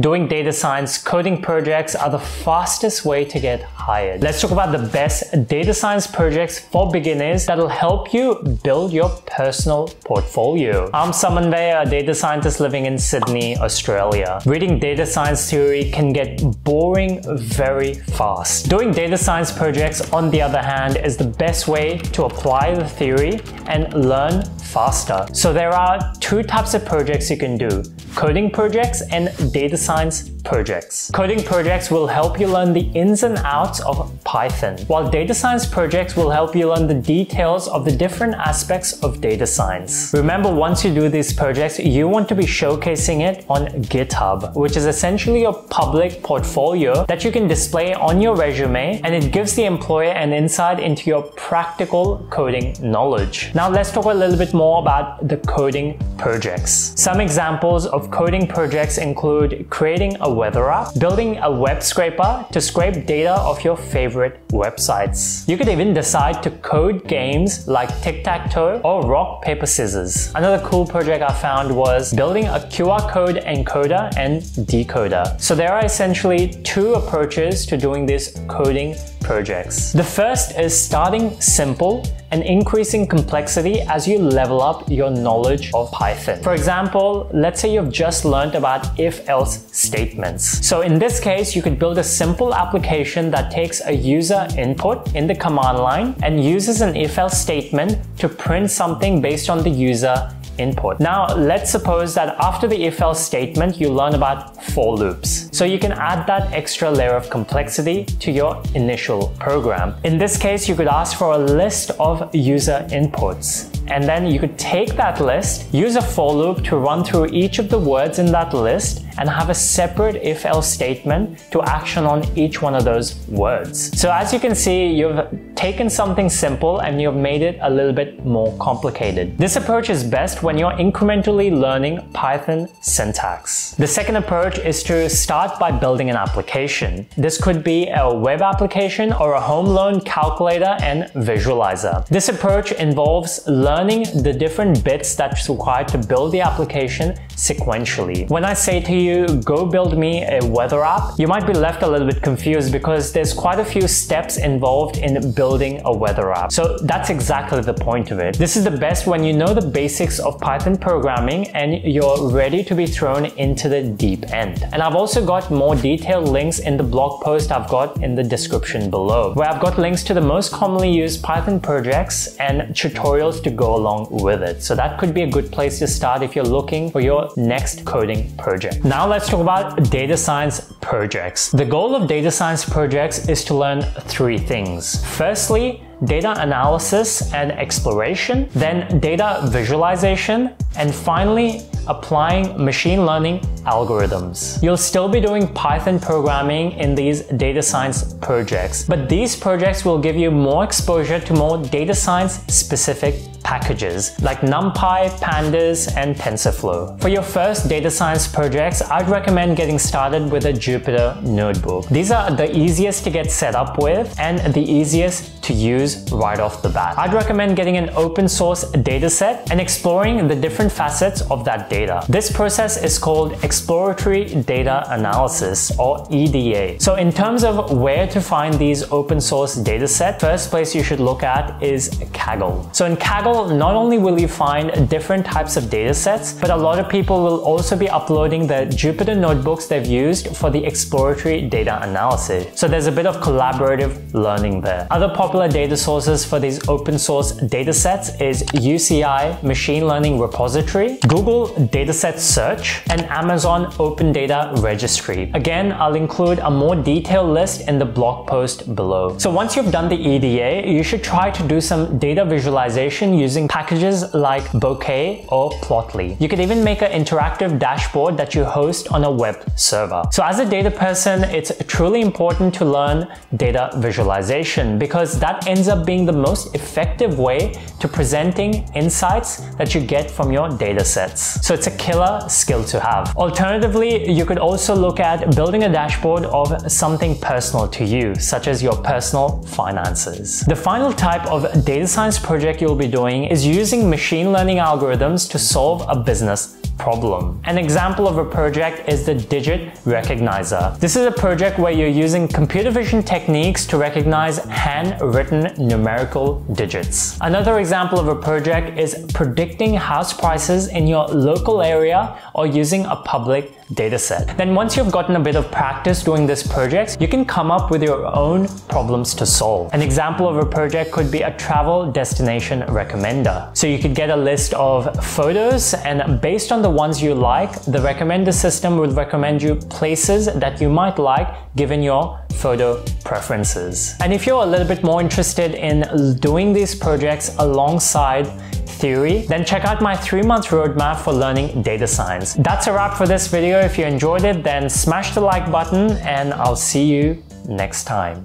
Doing data science coding projects are the fastest way to get hired. Let's talk about the best data science projects for beginners that'll help you build your personal portfolio. I'm Samanvay, a data scientist living in Sydney, Australia. Reading data science theory can get boring very fast. Doing data science projects, on the other hand, is the best way to apply the theory and learn faster. So there are two types of projects you can do, coding projects and data science projects. Coding projects will help you learn the ins and outs of Python, while data science projects will help you learn the details of the different aspects of data science. Remember, once you do these projects, you want to be showcasing it on GitHub, which is essentially a public portfolio that you can display on your resume and it gives the employer an insight into your practical coding knowledge. Now let's talk a little bit more about the coding projects. Some examples of coding projects include creating a weather app, building a web scraper to scrape data of your favorite websites. You could even decide to code games like tic-tac-toe or rock, paper, scissors. Another cool project I found was building a QR code encoder and decoder. So there are essentially two approaches to doing this coding projects. The first is starting simple and increasing complexity as you level up your knowledge of Python. For example, let's say you've just learned about if-else statements. So in this case, you could build a simple application that takes a user input in the command line and uses an if-else statement to print something based on the user input. Now, let's suppose that after the if-else statement, you learn about for loops. So you can add that extra layer of complexity to your initial program. In this case, you could ask for a list of user inputs. And then you could take that list, use a for loop to run through each of the words in that list, and have a separate if-else statement to action on each one of those words. So as you can see, you've taken something simple and you've made it a little bit more complicated. This approach is best when you're incrementally learning Python syntax. The second approach is to start by building an application. This could be a web application or a home loan calculator and visualizer. This approach involves learning the different bits that's required to build the application sequentially. When I say to you, go build me a weather app, you might be left a little bit confused because there's quite a few steps involved in building a weather app. So that's exactly the point of it. This is the best when you know the basics of Python programming and you're ready to be thrown into the deep end. And I've also got more detailed links in the blog post I've got in the description below, where I've got links to the most commonly used Python projects and tutorials to go along with it. So that could be a good place to start if you're looking for your next coding project. Now let's talk about data science projects. The goal of data science projects is to learn three things. Firstly, data analysis and exploration, then data visualization, and finally, applying machine learning algorithms. You'll still be doing Python programming in these data science projects, but these projects will give you more exposure to more data science specific packages like NumPy, Pandas, and TensorFlow. For your first data science projects, I'd recommend getting started with a Jupyter notebook. These are the easiest to get set up with and the easiest to use right off the bat. I'd recommend getting an open source dataset and exploring the different facets of that data. This process is called exploratory data analysis or EDA. So in terms of where to find these open source dataset, first place you should look at is Kaggle. So in Kaggle, not only will you find different types of data sets, but a lot of people will also be uploading the Jupyter notebooks they've used for the exploratory data analysis. So there's a bit of collaborative learning there. Other popular data sources for these open source data sets is UCI Machine Learning Repository, Google Dataset Search, and Amazon Open Data Registry. Again, I'll include a more detailed list in the blog post below. So once you've done the EDA, you should try to do some data visualization using packages like Bokeh or Plotly. You could even make an interactive dashboard that you host on a web server. So as a data person, it's truly important to learn data visualization because that ends up being the most effective way to presenting insights that you get from your data sets. So it's a killer skill to have. Alternatively, you could also look at building a dashboard of something personal to you, such as your personal finances. The final type of data science project you'll be doing is using machine learning algorithms to solve a business problem. An example of a project is the Digit Recognizer. This is a project where you're using computer vision techniques to recognize handwritten numerical digits. Another example of a project is predicting house prices in your local area or using a public dataset. Then once you've gotten a bit of practice doing this project, you can come up with your own problems to solve. An example of a project could be a travel destination recommender. So you could get a list of photos and based on the ones you like, the recommender system will recommend you places that you might like given your photo preferences. And if you're a little bit more interested in doing these projects alongside theory, then check out my three month roadmap for learning data science. That's a wrap for this video. If you enjoyed it, then smash the like button and I'll see you next time.